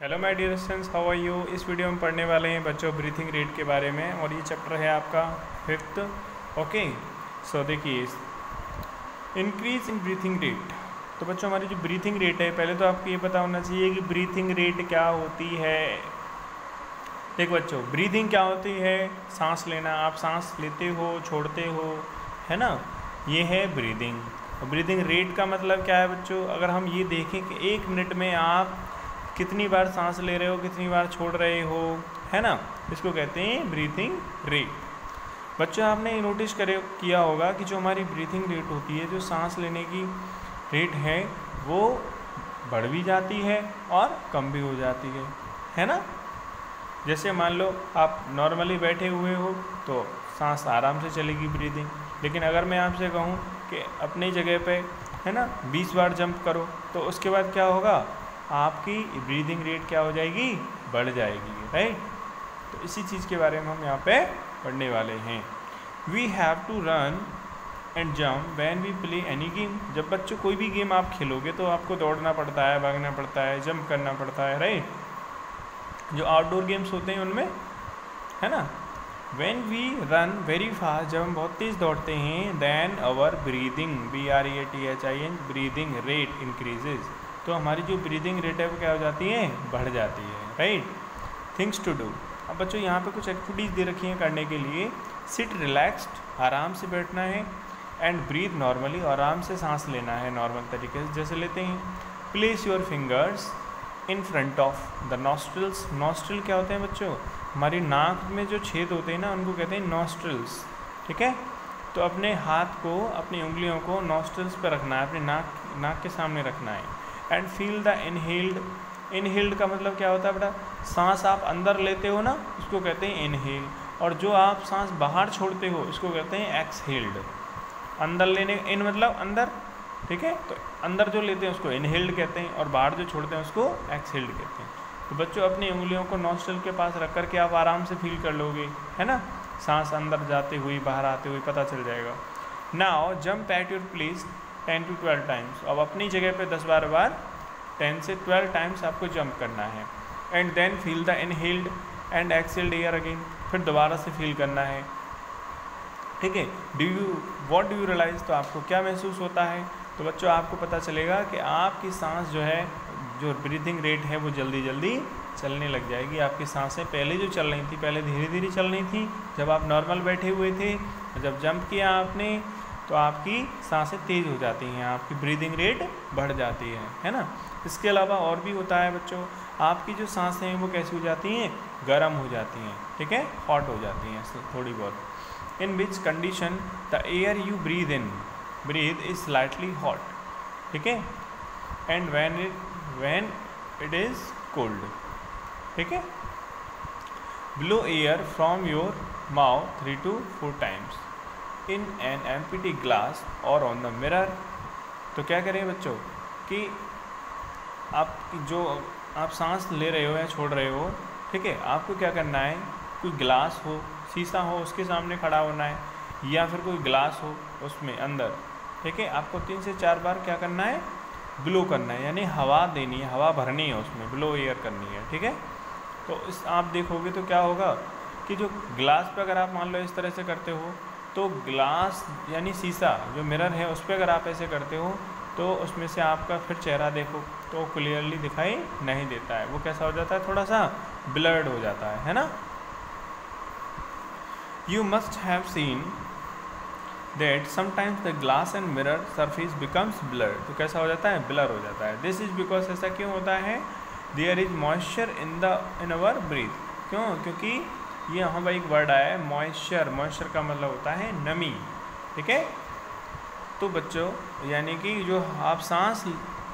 Hello my dear students how are you इस video में पढ़ने वाले हैं बच्चों ब्रीथिंग रेट के बारे में और ये चैप्टर है आपका फिफ्थ ओके सो देखिए इंक्रीज इन ब्रीथिंग रेट तो बच्चों, हमारी जो ब्रीथिंग रेट है, पहले तो आपको ये पता होना चाहिए कि ब्रीथिंग रेट क्या होती है। देखो बच्चों ब्रीथिंग क्या होती है? सांस लेना, आप सांस लेते हो, छोड़ते हो, है ना? ये है ब्रीदिंग ब्रीदिंग रेट का मतलब क्या है बच्चों? अगर हम ये देखें कि एक मिनट में आप कितनी बार सांस ले रहे हो, कितनी बार छोड़ रहे हो, है ना? इसको कहते हैं ब्रीथिंग रेट बच्चों, आपने ये नोटिस करे, किया होगा कि जो हमारी ब्रीथिंग रेट होती है, जो सांस लेने की रेट है, वो बढ़ भी जाती है और कम भी हो जाती है है ना? जैसे मान लो, आप नॉर्मली बैठे हुए हो तो सांस आराम से चलेगी ब्रीदिंग लेकिन अगर मैं आपसे कहूँ कि अपनी जगह पे, है ना 20 बार जंप करो तो उसके बाद क्या होगा? आपकी ब्रीदिंग रेट क्या हो जाएगी? बढ़ जाएगी राइट तो इसी चीज़ के बारे में हम यहाँ पे पढ़ने वाले हैं। We have to run and jump when we play any game जब बच्चों, कोई भी गेम आप खेलोगे तो आपको दौड़ना पड़ता है, भागना पड़ता है जंप करना पड़ता है राइट जो आउटडोर गेम्स होते हैं उनमें, है ना? When we run very fast जब हम बहुत तेज़ दौड़ते हैं then our breathing B R E T H I N breathing rate increases तो हमारी जो ब्रीदिंग रेट है वो क्या हो जाती है? बढ़ जाती है राइट थिंग्स टू डू अब बच्चों, यहाँ पे कुछ एक्टिविटीज़ दे रखी हैं करने के लिए। सिट रिलैक्स्ड आराम से बैठना है एंड ब्रीथ नॉर्मली आराम से सांस लेना है नॉर्मल तरीके से। जैसे लेते हैं place your fingers in front of the nostrils nostril क्या होते हैं बच्चों? हमारी नाक में जो छेद होते हैं ना, उनको कहते हैं नॉस्ट्रल्स ठीक है? तो अपने हाथ को, अपनी उंगलियों को नॉस्ट्रल्स पर रखना है, अपने नाक नाक के सामने रखना है। And feel the inhaled inhaled का मतलब क्या होता है बेटा? सांस आप अंदर लेते हो ना, उसको कहते हैं इनहेल और जो आप सांस बाहर छोड़ते हो उसको कहते हैं एक्सहेल्ड अंदर लेने, इन मतलब अंदर, ठीक है? तो अंदर जो लेते हैं उसको इनहेल्ड कहते हैं और बाहर जो छोड़ते हैं उसको एक्सहेल्ड कहते हैं. तो बच्चों, अपनी उंगलियों को नॉस्टल के पास रख करके आप आराम से फील कर लोगे, है ना? सांस अंदर जाते हुए, बाहर आते हुए पता चल जाएगा. Now jump at your place ten to twelve times अब अपनी जगह पे दस बार बार टेन से ट्वेल्व टाइम्स आपको जंप करना है. And then feel the inhaled and exhaled air again फिर दोबारा से फील करना है. ठीक है? Do you what do you realise तो आपको क्या महसूस होता है? तो बच्चों, आपको पता चलेगा कि आपकी सांस जो है, जो ब्रीथिंग रेट है, वो जल्दी जल्दी चलने लग जाएगी. आपकी साँसें पहले जो चल रही थी, पहले धीरे धीरे चल रही थी. जब आप नॉर्मल बैठे हुए थे, जब जंप किया आपने तो आपकी साँसें तेज़ हो जाती हैं, आपकी ब्रीदिंग रेट बढ़ जाती है है ना? इसके अलावा और भी होता है बच्चों, आपकी जो साँसें हैं वो कैसी हो जाती हैं? गर्म हो जाती हैं, ठीक है? हॉट हो जाती हैं थोड़ी बहुत। In which condition the air you breathe in breathe is slightly hot ठीक है? And when it when it is cold ठीक है? Blow air from your mouth three to four times in an empty glass और on the mirror तो क्या करें बच्चों? कि आप जो आप सांस ले रहे हो या छोड़ रहे हो, ठीक है, आपको क्या करना है? कोई ग्लास हो, शीशा हो, उसके सामने खड़ा होना है, या फिर कोई ग्लास हो, उसमें अंदर, ठीक है? आपको तीन से चार बार क्या करना है? ब्लो करना है, यानी हवा देनी है, हवा भरनी है उसमें ब्लो एयर करनी है, ठीक है? तो इस आप देखोगे तो क्या होगा कि जो ग्लास पे अगर आप मान लो इस तरह से करते हो तो ग्लास यानी शीशा, जो मिरर है, उस पर अगर आप ऐसे करते हो तो उसमें से आपका फिर चेहरा देखो तो क्लियरली दिखाई नहीं देता है। वो कैसा हो जाता है? थोड़ा सा ब्लर्ड हो जाता है है ना? You must have seen that sometimes the glass and mirror surface becomes blur तो कैसा हो जाता है? ब्लर हो जाता है। दिस इज़ बिकॉज़ ऐसा क्यों होता है? There is moisture in the in our breath क्यों? क्योंकि ये यहाँ पर एक वर्ड आया है मॉइस्चर मॉइस्चर का मतलब होता है नमी, ठीक है? तो बच्चों, यानी कि जो आप सांस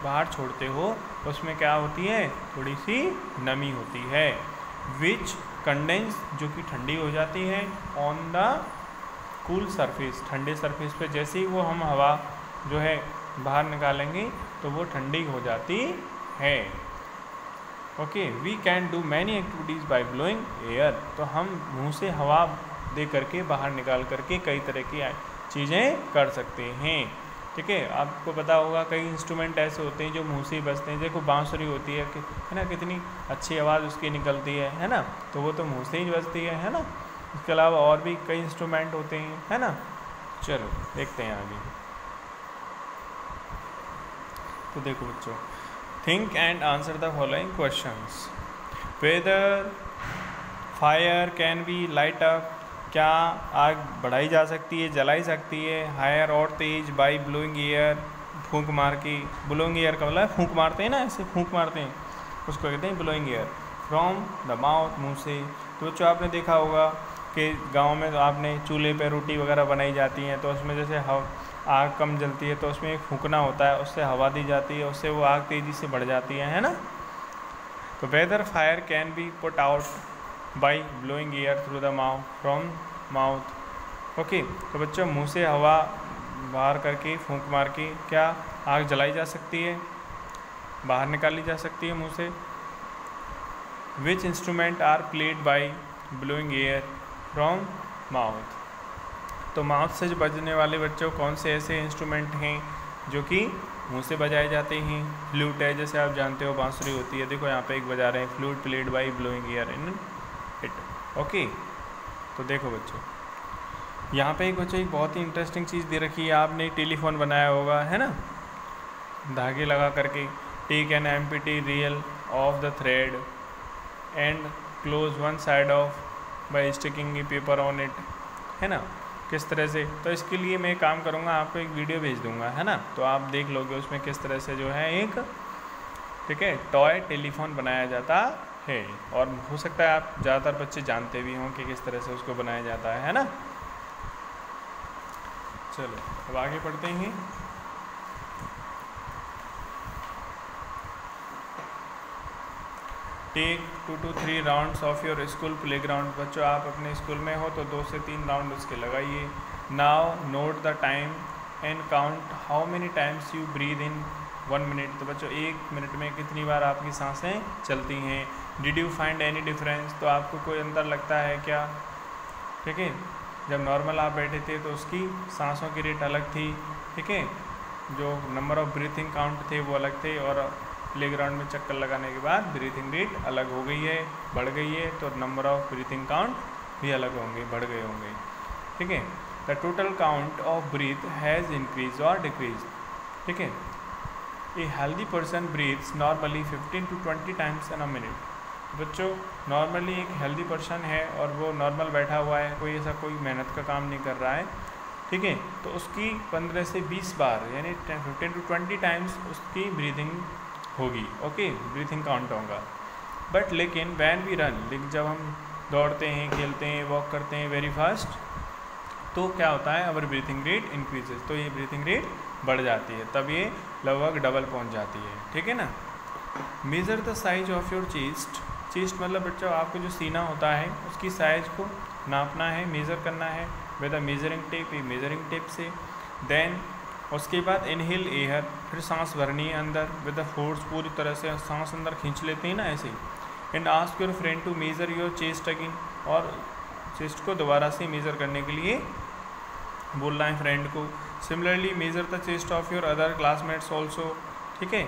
बाहर छोड़ते हो, उसमें क्या होती है? थोड़ी सी नमी होती है विच कंडेंस जो कि ठंडी हो जाती है ऑन द कूल सरफेस ठंडे सरफेस पे जैसे ही वो हम हवा जो है बाहर निकालेंगे तो वो ठंडी हो जाती है। Okay we can do many activities by blowing air तो हम मुँह से हवा दे करके, बाहर निकाल करके कई तरह की चीज़ें कर सकते हैं। ठीक है? आपको पता होगा कई इंस्ट्रूमेंट ऐसे होते हैं जो मुँह से ही बजते हैं। देखो, बांसुरी होती है कि, है ना, कितनी अच्छी आवाज़ उसकी निकलती है है ना? तो वो तो मुँह से ही बजती है है ना? इसके अलावा और भी कई इंस्ट्रूमेंट होते हैं, है ना? चलो, देखते हैं आगे। तो देखो बच्चों think and answer the following questions whether fire can be light up क्या आग बढ़ाई जा सकती है, जलाई सकती है? हायर और तेज बाई ब्लोइंग एयर फूंक मार के ब्लोइंग एयर का मतलब फूंक मारते हैं ना, ऐसे फूंक मारते हैं। उसको कहते हैं blowing air from the mouth मुँह से तो बच्चों आपने देखा होगा कि गाँव में तो आपने चूल्हे पे रोटी वगैरह बनाई जाती हैं तो उसमें जैसे आग कम जलती है तो उसमें एक फूकना होता है, उससे हवा दी जाती है, उससे वो आग तेज़ी से बढ़ जाती है है ना? तो whether fire can be put out by blowing air through the mouth from mouth okay तो बच्चों, मुँह से हवा बाहर करके, फूंक मार के क्या आग जलाई जा सकती है? बाहर निकाली जा सकती है मुँह से। Which instrument are played by blowing air from mouth तो माउथ से बजने वाले बच्चों, कौन से ऐसे इंस्ट्रूमेंट हैं जो कि मुँह से बजाए जाते हैं? फ्लूट है, जैसे आप जानते हो, बांसुरी होती है। देखो, यहाँ पे एक बजा रहे हैं flute played by blowing air in it okay तो देखो बच्चों। यहाँ पे एक बच्चों, एक बहुत ही इंटरेस्टिंग चीज़ दे रखी है। आपने टेलीफोन बनाया होगा, है ना? धागे लगा करके। Take an empty reel of the thread and close one side of by sticking paper on it है ना? किस तरह से? तो इसके लिए मैं काम करूँगा, आपको एक वीडियो भेज दूँगा, है ना? तो आप देख लोगे उसमें किस तरह से जो है एक, ठीक है टॉय टेलीफोन बनाया जाता है। और हो सकता है आप ज़्यादातर बच्चे जानते भी हों कि किस तरह से उसको बनाया जाता है है ना? चलो, अब आगे पढ़ते हैं। Take two to three rounds of your school playground बच्चों, आप अपने स्कूल में हो तो दो से तीन राउंड उसके लगाइए। Now note the time and count how many times you breathe in one minute तो बच्चों, एक मिनट में कितनी बार आपकी साँसें चलती हैं? Did you find any difference तो आपको कोई अंदर लगता है क्या? ठीक है? जब नॉर्मल आप बैठे थे तो उसकी सांसों की रेट अलग थी। ठीक है? जो नंबर ऑफ़ ब्रीथिंग काउंट थे वो अलग थे और प्ले ग्राउंड में चक्कर लगाने के बाद ब्रीथिंग रेट अलग हो गई है, बढ़ गई है तो नंबर ऑफ़ ब्रीथिंग काउंट भी अलग होंगे, बढ़ गए होंगे। ठीक है? The total count of breath has increase और डिक्रीज ठीक है? A healthy person breathes normally 15 to 20 times in a minute बच्चों नॉर्मली एक हेल्दी पर्सन है और वो नॉर्मल बैठा हुआ है, कोई ऐसा कोई मेहनत का काम नहीं कर रहा है। ठीक है? तो उसकी 15 से 20 बार, यानी 15 टू 20 टाइम्स उसकी ब्रीदिंग होगी। ओके ब्रीथिंग काउंट होगा। बट लेकिन वैन वी रन लेकिन जब हम दौड़ते हैं, खेलते हैं वॉक करते हैं वेरी फास्ट तो क्या होता है? अवर ब्रीथिंग रेट इंक्रीजेज तो ये ब्रीथिंग रेट बढ़ जाती है। तब ये लगभग डबल पहुँच जाती है। ठीक है ना? Measure the size of your chest chest मतलब बच्चों, आपको जो सीना होता है, उसकी साइज़ को नापना है मेज़र करना है विद मेजरिंग टेप ये मेजरिंग टेप से। देन उसके बाद इनहेल एयर फिर सांस भरनी है अंदर विद द फोर्स पूरी तरह से सांस अंदर खींच लेते हैं ना ऐसे and ask your friend to measure your chest again और चेस्ट को दोबारा से मेज़र करने के लिए बोलना है फ्रेंड को। Similarly measure the chest of your other classmates also ठीक है?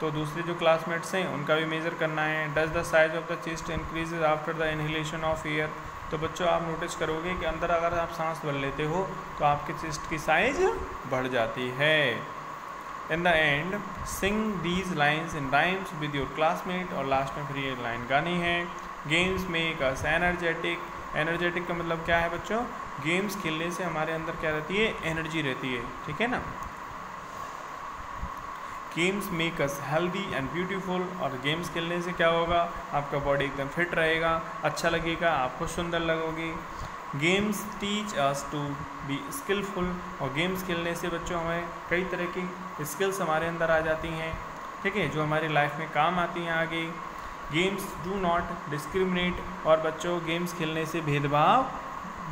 तो दूसरे जो क्लासमेट्स हैं, उनका भी मेज़र करना है। Does the size of the chest increase after the inhalation of air तो बच्चों, आप नोटिस करोगे कि अंदर अगर आप सांस भर लेते हो तो आपके चेस्ट की साइज़ बढ़ जाती है। In the end sing these lines in rhymes with your classmate और लास्ट में फिर ये लाइन गानी है। Games make us energetic energetic का मतलब क्या है बच्चों? गेम्स खेलने से हमारे अंदर क्या रहती है? एनर्जी रहती है। ठीक है ना? Games make us healthy and beautiful और गेम्स खेलने से क्या होगा? आपका बॉडी एकदम फिट रहेगा अच्छा लगेगा, आपको सुंदर लगोगे। Games teach us to be skilful और गेम्स खेलने से बच्चों हमें कई तरह की स्किल्स हमारे अंदर आ जाती हैं, ठीक है, जो हमारी लाइफ में काम आती हैं आगे। गेम्स डू नॉट डिस्क्रिमिनेट और बच्चों गेम्स खेलने से भेदभाव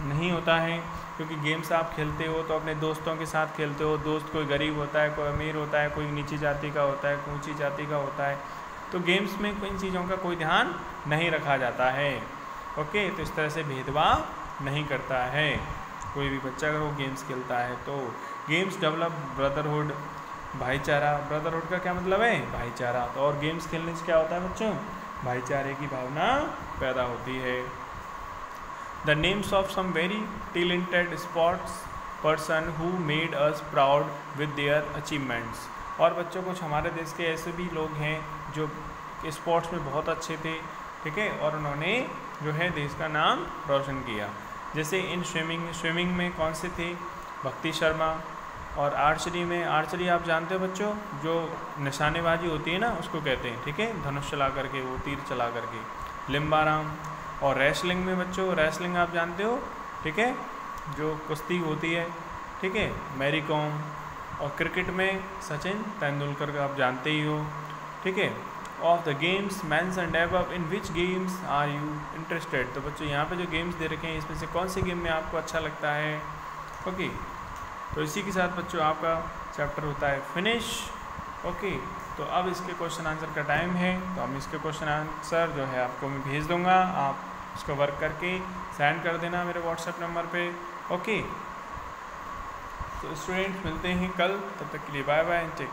नहीं होता है। क्योंकि गेम्स आप खेलते हो तो अपने दोस्तों के साथ खेलते हो। दोस्त कोई गरीब होता है, कोई अमीर होता है, कोई नीची जाति का होता है, कोई ऊँची जाति का होता है तो गेम्स में इन चीज़ों का कोई ध्यान नहीं रखा जाता है। ओके? तो इस तरह से भेदभाव नहीं करता है। कोई भी बच्चा अगर वो गेम्स खेलता है तो गेम्स डेवलप ब्रदरहुड, भाईचारा। ब्रदरहुड का क्या मतलब है? भाईचारा। तो और गेम्स खेलने से क्या होता है बच्चों? भाईचारे की भावना पैदा होती है। The names of some very talented sports person who made us proud with their achievements और बच्चों, कुछ हमारे देश के ऐसे भी लोग हैं जो स्पोर्ट्स में बहुत अच्छे थे, ठीक है? और उन्होंने जो है देश का नाम रोशन किया। जैसे इन स्विमिंग स्विमिंग में कौन से थे? भक्ति शर्मा और आर्चरी में। आर्चरी आप जानते हो बच्चों? जो निशानेबाजी होती है ना, उसको कहते हैं, ठीक है? धनुष चला करके, वो तीर चला करके। लिम्बाराम और रेसलिंग में बच्चों रेसलिंग आप जानते हो, ठीक है? जो कुश्ती होती है, ठीक है? मैरी कॉम और क्रिकेट में सचिन तेंदुलकर का आप जानते ही हो, ठीक है? Of the games men's and एब in which games are you interested तो बच्चों, यहाँ पे जो गेम्स दे रखे हैं, इसमें से कौन से गेम में आपको अच्छा लगता है? ओके तो इसी के साथ बच्चों, आपका चैप्टर होता है फिनिश ओके तो अब इसके क्वेश्चन आंसर का टाइम है तो हम इसके क्वेश्चन आंसर जो है, आपको मैं भेज दूँगा। आप उसको वर्क करके सेंड कर देना मेरे व्हाट्सएप नंबर पे। ओके तो स्टूडेंट मिलते हैं कल, तब तक के लिए बाय बाय टेक